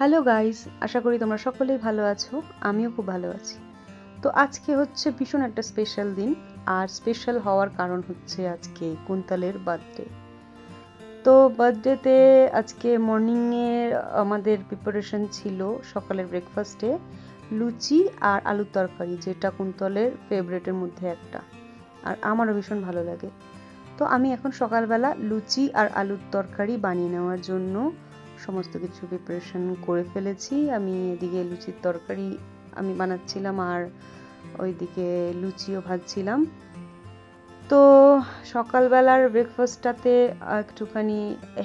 Hello guys, আশা করি তোমরা সকলেই ভালো আছো, আমিও খুব ভালো আছি। তো আজকে হচ্ছে ভীষণ একটা স্পেশাল দিন, আর স্পেশাল হওয়ার কারণ হচ্ছে আজকে কুন্তলের বার্থডে তো বার্থডেতে আজকে মর্নিংয়ে আমাদের প্রিপারেশন ছিল সকালের ব্রেকফাস্টে লুচি আর আলুর তরকারি, যেটা কুন্তলের ফেভারেটের মধ্যে একটা, আর আমারও ভীষণ ভালো লাগে। তো আমি এখন সকালবেলা লুচি আর আলুর তরকারি বানিয়ে নেওয়ার জন্য সমস্ত কিছু প্রিপারেশন করে ফেলেছি। আমি এদিকে লুচির তরকারি আমি বানাচ্ছিলাম আর ওইদিকে লুচিও ভাজছিলাম। তো সকালবেলার ব্রেকফাস্টটাতে একটুখানি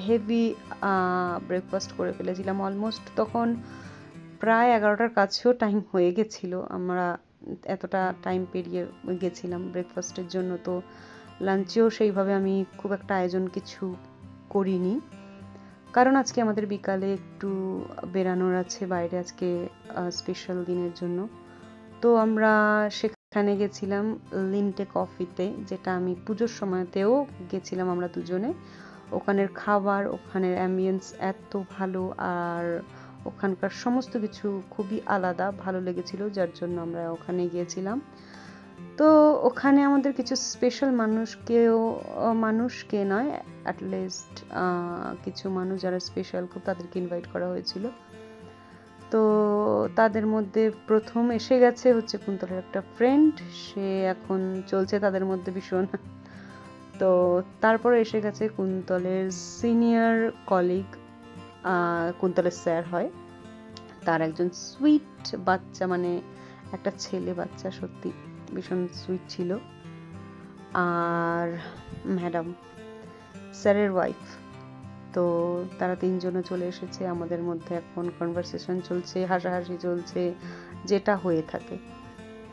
হেভি ব্রেকফাস্ট করে ফেলেছিলাম অলমোস্ট তখন প্রায় এগারোটার কাছেও টাইম হয়ে গেছিল। আমরা এতটা টাইম পেরিয়ে গেছিলাম ব্রেকফাস্টের জন্য। তো লাঞ্চেও সেইভাবে আমি খুব একটা আয়োজন কিছু করিনি। কারণ আজকে আমাদের বিকালে একটু বেরানোর আছে, বাইরে আজকে স্পেশাল দিনের জন্য। তো আমরা সেখানে গেছিলাম লিনটে কফিতে যেটা আমি পুজোর সময়তেও গেছিলাম আমরা দুজনে। ওখানের খাবার, ওখানের অ্যাম্বিয়েন্স এত ভালো আর ওখানকার সমস্ত কিছু খুবই আলাদা, ভালো লেগেছিল, যার জন্য আমরা ওখানে গিয়েছিলাম। তো ওখানে আমাদের কিছু স্পেশাল মানুষকেও মানুষকে নয় অ্যাটলিস্ট কিছু মানুষ যারা স্পেশাল খুব তাদেরকে ইনভাইট করা হয়েছিল। তো তাদের মধ্যে প্রথম এসে গেছে হচ্ছে কুন্তলের একটা ফ্রেন্ড সে এখন চলছে তাদের মধ্যে ভীষণ। তো তারপরে এসে গেছে কুন্তলের সিনিয়র কলিগ কুন্তলের স্যার হয়। তার একজন সুইট বাচ্চা মানে একটা ছেলে বাচ্চা সত্যি। ভীষণ সুইট ছিল। আর ম্যাডাম স্যারের ওয়াইফ তো তারা তিনজনও চলে এসেছে। আমাদের মধ্যে এখন কনভারসেশন চলছে, হাসাহাসি চলছে, যেটা হয়ে থাকে।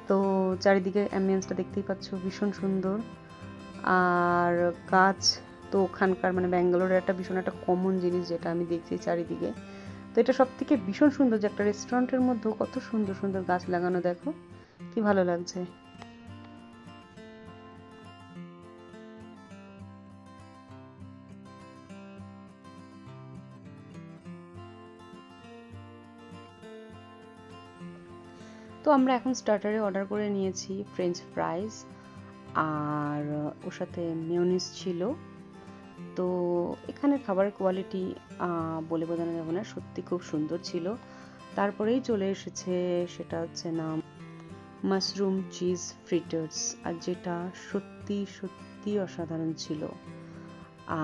তো চারিদিকে অ্যাম্বিয়েন্সটা দেখতেই পাচ্ছ ভীষণ সুন্দর। আর গাছ তো ওখানকার মানে ব্যাঙ্গালোরের একটা ভীষণ একটা কমন জিনিস যেটা আমি দেখছি চারিদিকে। তো এটা সব থেকে ভীষণ সুন্দর যে একটা রেস্টুরেন্টের মধ্যেও কত সুন্দর সুন্দর গাছ লাগানো, দেখো। কি ভালো লাগছে। তো আমরা এখন স্টার্টারে অর্ডার করে নিয়েছি ফ্রেঞ্চ ফ্রাইজ আর ওর সাথে মেয়নিস ছিল। তো এখানে খাবারের কোয়ালিটি বলে বোঝানো যাবে না, সত্যি খুব সুন্দর ছিল। তারপরেই চলে এসেছে, সেটা হচ্ছে নাম মাশরুম চিজ ফ্রিটার্স আর যেটা সত্যি সত্যি অসাধারণ ছিল।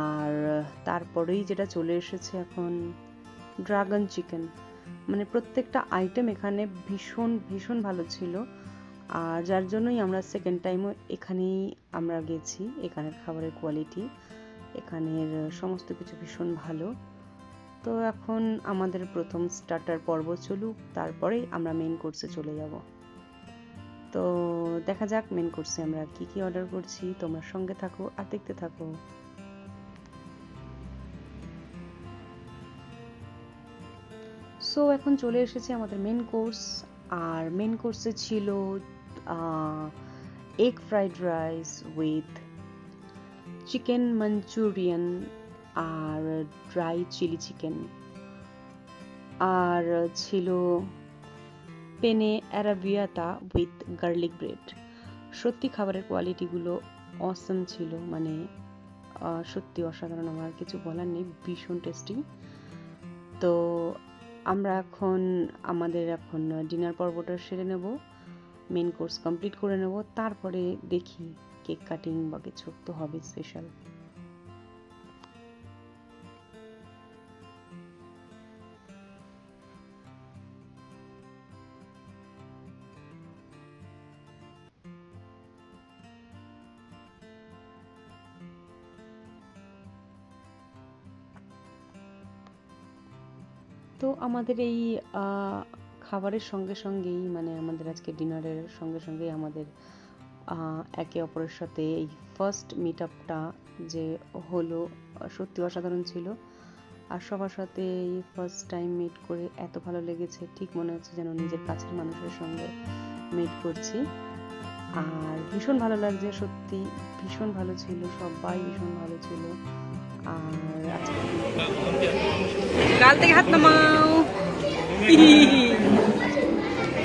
আর তারপরেই যেটা চলে এসেছে এখন ড্রাগন চিকেন মানে প্রত্যেকটা আইটেম এখানে ভীষণ ভীষণ ভালো ছিল। আর যার জন্যই আমরা সেকেন্ড টাইমও এখানেই আমরা গেছি, এখানের খাবারের কোয়ালিটি এখানের সমস্ত কিছু ভীষণ ভালো। তো এখন আমাদের প্রথম স্টার্টার পর্ব চলুক, তারপরেই আমরা মেন কোর্সে চলে যাব। তো দেখা যাক মেন কোর্সে আমরা কি কি অর্ডার করছি, তোমরা সঙ্গে থাকো আর দেখতে থাকো। সো এখন চলে এসেছে আমাদের মেন কোর্স আর মেন কোর্সে ছিল egg fried rice with chicken Manchurian R dry chilli chicken আর ছিল পেনে অ্যারাবিয়াটা উইথ গার্লিক ব্রেড সত্যি খাবারের কোয়ালিটিগুলো অসম ছিল মানে সত্যি অসাধারণ, আমার কিছু বলার নেই, ভীষণ টেস্টি তো আমরা এখন, আমাদের এখন ডিনার পর্বটা সেরে নেব। মেন কোর্স কমপ্লিট করে নেব। তারপরে দেখি কেক কাটিং বা কিছু তো হবে স্পেশাল তো আমাদের এই খাবারের সঙ্গে সঙ্গেই মানে আমাদের আজকে ডিনারের সঙ্গে সঙ্গেই আমাদের একে অপরের সাথে এই ফার্স্ট মিট আপটা যে হলো, সত্যি অসাধারণ ছিল। আর সবার সাথে এই ফার্স্ট টাইম মিট করে এত ভালো লেগেছে, ঠিক মনে হচ্ছে যেন নিজের কাছের মানুষের সঙ্গে মিট করছি। আর ভীষণ ভালো লাগছে, সত্যি ভীষণ ভালো ছিল, সবাই ভীষণ ভালো ছিল। डालते हाथ नमाओ।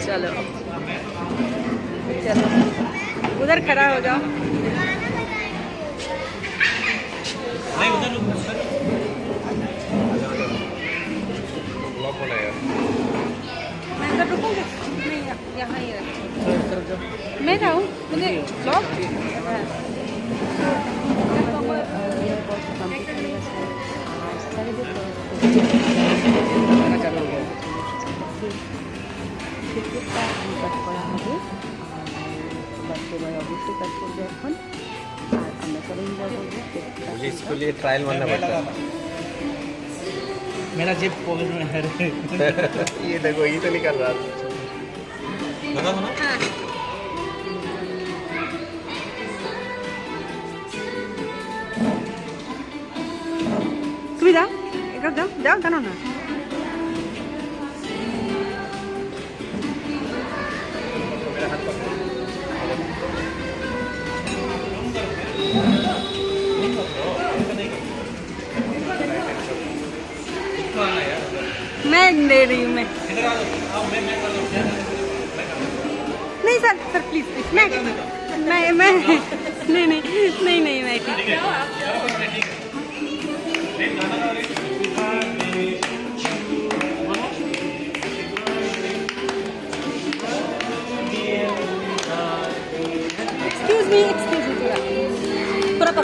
चलो। चलो। उधर खड़ा हो जाओ। मैं तो इधर रुकूँगा। मैं यहाँ ही रहूँ मैं रहूँ? मुझे ब्लॉक কাট করা হবে বার্থডে বয় অবশ্যই কাট করবে এখন আর আমরা সবাই এনজয় করবো কেকটা मुझे इसके लिए ट्रायल मारना पड़ता मेरा जेब पॉकेट में है है ये देखो ये तो निकल रहा था लगा हो ना Ikaw daw? Daw, tanong na. मैं दे रही हूँ मैं नहीं सर सर प्लीज़ प्लीज़ मैं मैं मैं नहीं नहीं नहीं नहीं मैं ठीक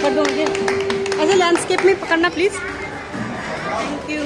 पकड़ दो मुझे ऐसे लैंडस्केप में पकड़ना please thank you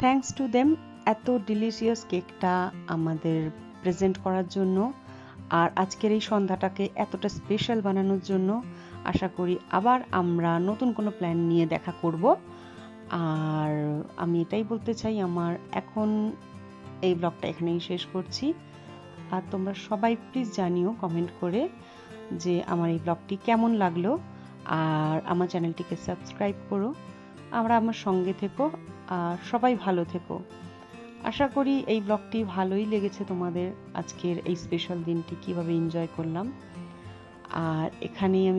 thanks to them এত ডিলিশিয়াস কেকটা আমাদের প্রেজেন্ট করার জন্য। আর আজকের এই সন্ধ্যাটাকে এতটা স্পেশাল বানানোর জন্য আশা করি আবার আমরা নতুন কোনো প্ল্যান নিয়ে দেখা করব। আর আমি এটাই বলতে চাই, আমার এখন এই ব্লগটা এখানেই শেষ করছি। আর তোমরা সবাই প্লিজ জানিও কমেন্ট করে যে আমার এই ব্লগটি কেমন লাগল। আর আমার চ্যানেলটিকে সাবস্ক্রাইব করো। আমরা আমার সঙ্গে থেকো। আর সবাই ভালো থেকো। আশা করি এই ব্লগটি ভালোই লেগেছে তোমাদের। আজকের এই স্পেশাল দিনটি কীভাবে এনজয় করলাম। আর এখানেই আমি